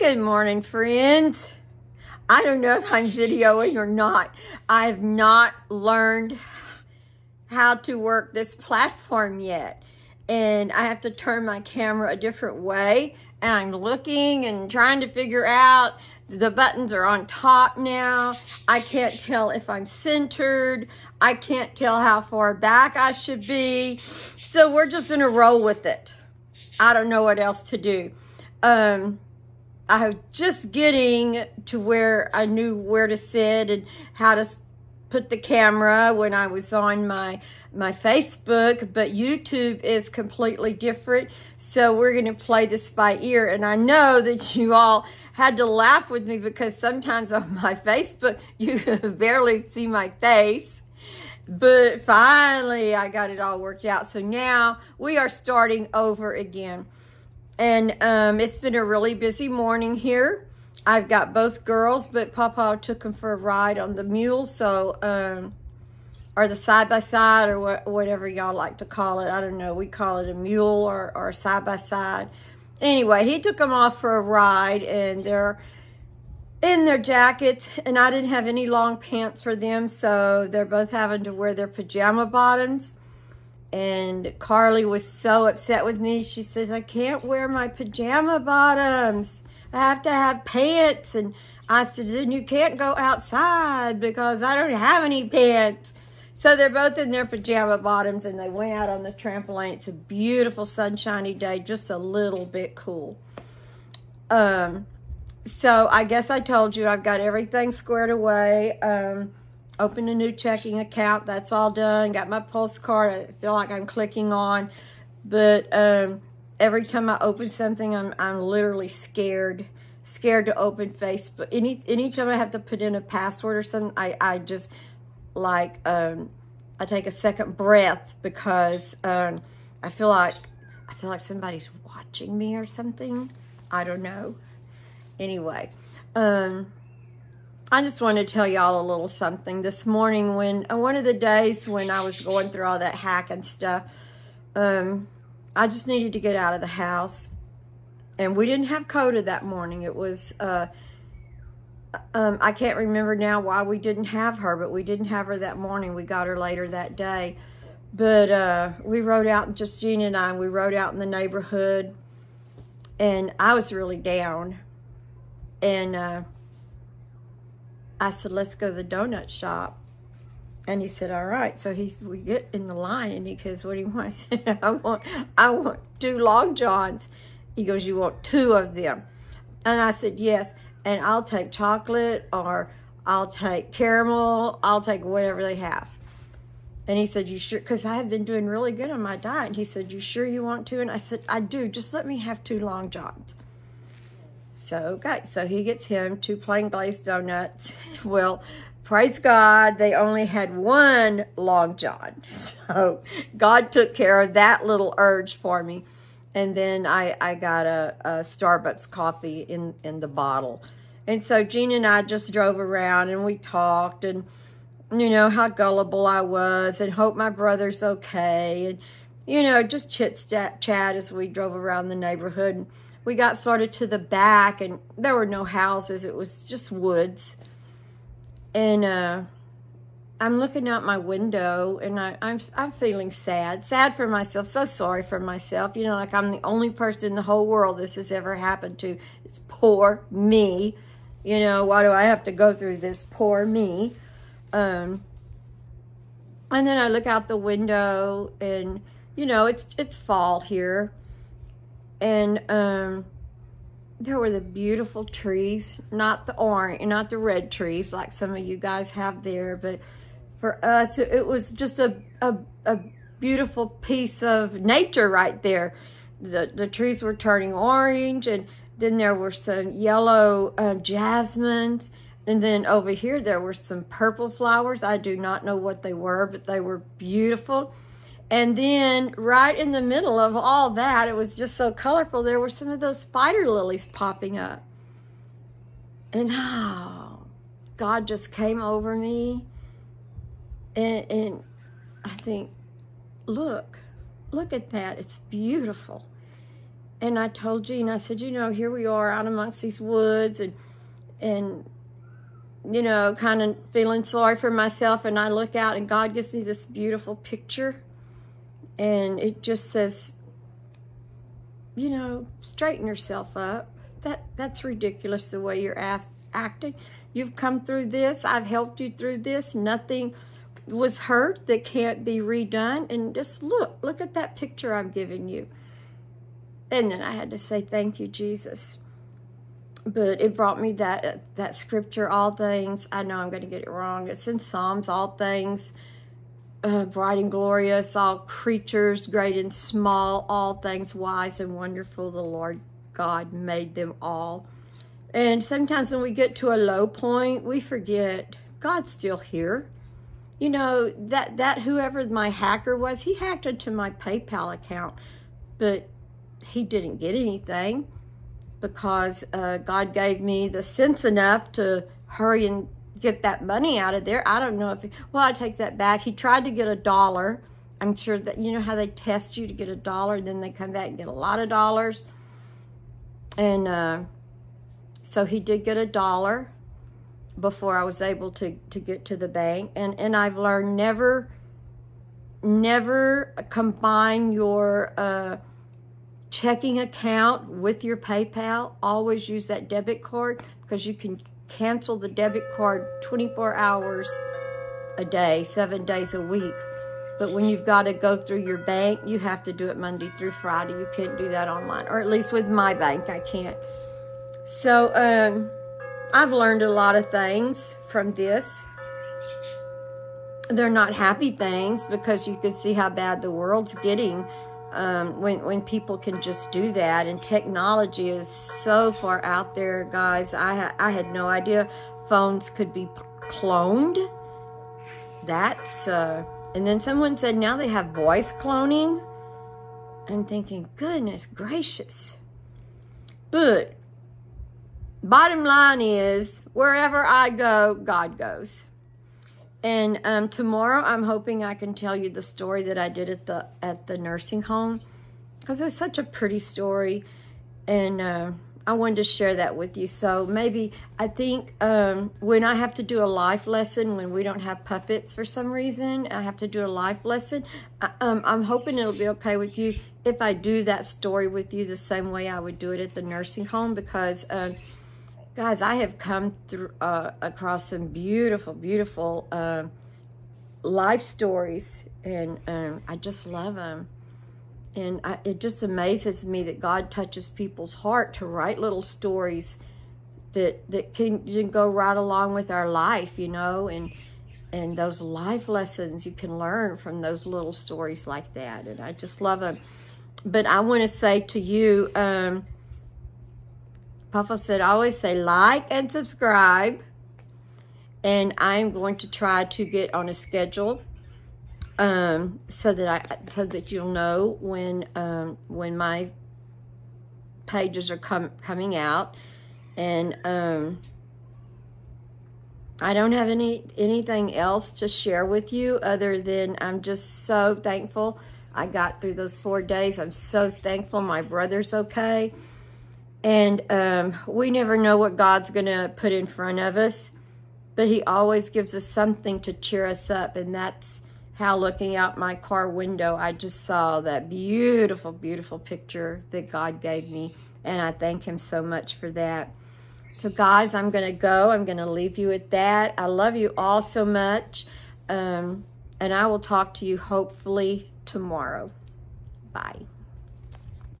Good morning, friends. I don't know if I'm videoing or not. I have not learned how to work this platform yet. And I have to turn my camera a different way. And I'm looking and trying to figure out the buttons are on top now. I can't tell if I'm centered. I can't tell how far back I should be. So we're just gonna roll with it. I don't know what else to do. Um, I'm just getting to where I knew where to sit and how to put the camera when I was on my my Facebook, but YouTube is completely different. So we're going to play this by ear. And I know that you all had to laugh with me because sometimes on my Facebook, you barely see my face. But finally, I got it all worked out. So now we are starting over again. And um, it's been a really busy morning here. I've got both girls, but Papa took them for a ride on the mule, so, um, or the side-by-side, -side, or what, whatever y'all like to call it. I don't know. We call it a mule or, or side-by-side. -side. Anyway, he took them off for a ride, and they're in their jackets, and I didn't have any long pants for them, so they're both having to wear their pajama bottoms. And Carly was so upset with me. She says, I can't wear my pajama bottoms. I have to have pants. And I said, then you can't go outside because I don't have any pants. So they're both in their pajama bottoms and they went out on the trampoline. It's a beautiful sunshiny day, just a little bit cool. Um, so I guess I told you I've got everything squared away. Um, opened a new checking account. That's all done. Got my pulse card. I feel like I'm clicking on. But um, every time I open something, I'm, I'm literally scared. Scared to open Facebook. Any anytime I have to put in a password or something, I, I just like um, I take a second breath because um, I feel like I feel like somebody's watching me or something. I don't know. Anyway, um, I just want to tell y'all a little something. This morning, when uh, one of the days when I was going through all that hack and stuff, um, I just needed to get out of the house. And we didn't have Coda that morning. It was, uh, um, I can't remember now why we didn't have her, but we didn't have her that morning. We got her later that day. But uh, we rode out, just Gina and I, we rode out in the neighborhood. And I was really down. And uh, I said, let's go to the donut shop. And he said, all right. So he we get in the line and he goes, what do you want? I said, I want, I want two Long Johns. He goes, you want two of them? And I said, yes. And I'll take chocolate or I'll take caramel. I'll take whatever they have. And he said, you sure? Because I have been doing really good on my diet. And he said, you sure you want to? And I said, I do. Just let me have two Long Johns. So, okay, so he gets him two plain glazed donuts. Well, praise God, they only had one Long John. So God took care of that little urge for me. And then I, I got a, a Starbucks coffee in, in the bottle. And so Gina and I just drove around and we talked and, you know, how gullible I was and hope my brother's okay. And, you know, just chit chat as we drove around the neighborhood we got sort of to the back and there were no houses. It was just woods. And uh, I'm looking out my window and I, I'm, I'm feeling sad. Sad for myself. So sorry for myself. You know, like I'm the only person in the whole world this has ever happened to. It's poor me. You know, why do I have to go through this? Poor me. Um, and then I look out the window and, you know, it's, it's fall here and um, there were the beautiful trees, not the orange, not the red trees like some of you guys have there, but for us, it was just a, a, a beautiful piece of nature right there. The, the trees were turning orange, and then there were some yellow uh, jasmines, and then over here, there were some purple flowers. I do not know what they were, but they were beautiful. And then right in the middle of all that, it was just so colorful, there were some of those spider lilies popping up. And oh, God just came over me. And, and I think, look, look at that. It's beautiful. and I told Gene, I said, you know, here we are out amongst these woods and, and, you know, kind of feeling sorry for myself. And I look out and God gives me this beautiful picture. And it just says, you know, straighten yourself up. That That's ridiculous the way you're acting. You've come through this. I've helped you through this. Nothing was hurt that can't be redone. And just look, look at that picture I'm giving you. And then I had to say, thank you, Jesus. But it brought me that that scripture, all things, I know I'm going to get it wrong. It's in Psalms, all things uh, bright and glorious, all creatures, great and small, all things wise and wonderful. The Lord God made them all. And sometimes when we get to a low point, we forget God's still here. You know, that, that whoever my hacker was, he hacked into my PayPal account, but he didn't get anything because uh, God gave me the sense enough to hurry and get that money out of there. I don't know if, he, well, I take that back. He tried to get a dollar. I'm sure that, you know how they test you to get a dollar, then they come back and get a lot of dollars. And uh, so he did get a dollar before I was able to, to get to the bank. And, and I've learned never, never combine your uh, checking account with your PayPal. Always use that debit card because you can cancel the debit card 24 hours a day, seven days a week. But when you've got to go through your bank, you have to do it Monday through Friday. You can't do that online, or at least with my bank, I can't. So um, I've learned a lot of things from this. They're not happy things because you can see how bad the world's getting um, when, when people can just do that. And technology is so far out there, guys. I, ha I had no idea phones could be cloned. That's, uh, and then someone said now they have voice cloning. I'm thinking, goodness gracious. But bottom line is, wherever I go, God goes. And um, tomorrow, I'm hoping I can tell you the story that I did at the at the nursing home, because it's such a pretty story, and uh, I wanted to share that with you. So maybe I think um, when I have to do a life lesson, when we don't have puppets for some reason, I have to do a life lesson. I, um, I'm hoping it'll be okay with you if I do that story with you the same way I would do it at the nursing home, because. Uh, Guys, I have come through uh, across some beautiful, beautiful uh, life stories, and um, I just love them. And I, it just amazes me that God touches people's heart to write little stories that that can, can go right along with our life, you know, and and those life lessons you can learn from those little stories like that. And I just love them. But I want to say to you, um, Papa said, always say like and subscribe. And I'm going to try to get on a schedule um, so that I so that you'll know when um, when my pages are com coming out. And um, I don't have any anything else to share with you other than I'm just so thankful I got through those four days. I'm so thankful my brother's okay. And um, we never know what God's going to put in front of us, but he always gives us something to cheer us up. And that's how looking out my car window, I just saw that beautiful, beautiful picture that God gave me. And I thank him so much for that. So guys, I'm going to go. I'm going to leave you at that. I love you all so much. Um, and I will talk to you hopefully tomorrow. Bye.